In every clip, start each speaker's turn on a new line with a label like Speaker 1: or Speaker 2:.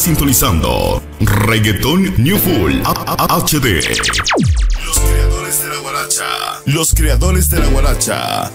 Speaker 1: Estás sintonizando Reggaeton New Full HD. Los creadores de la guaracha. Los creadores de la guaracha.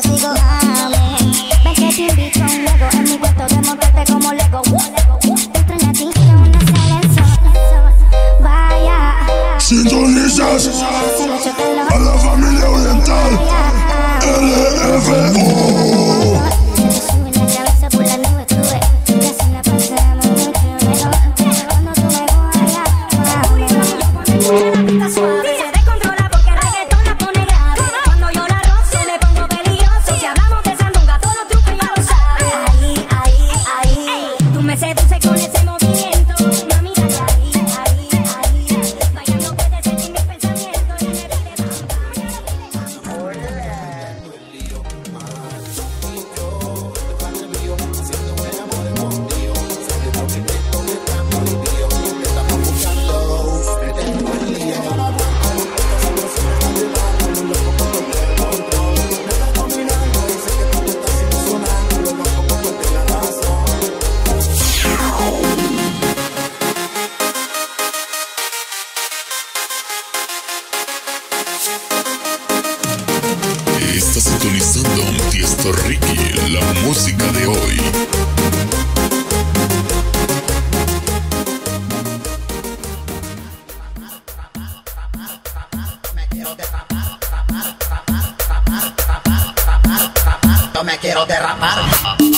Speaker 2: tiempo sigo amén. Ven que te invito a un luego en mi cuarto de montarte como Lego. Entra en la tinción, sale el sol. Vaya. Sintonizas a la familia oriental. LFO.
Speaker 1: Está sintonizando un Tiesto Ricky, la música de hoy. Me quiero derramar.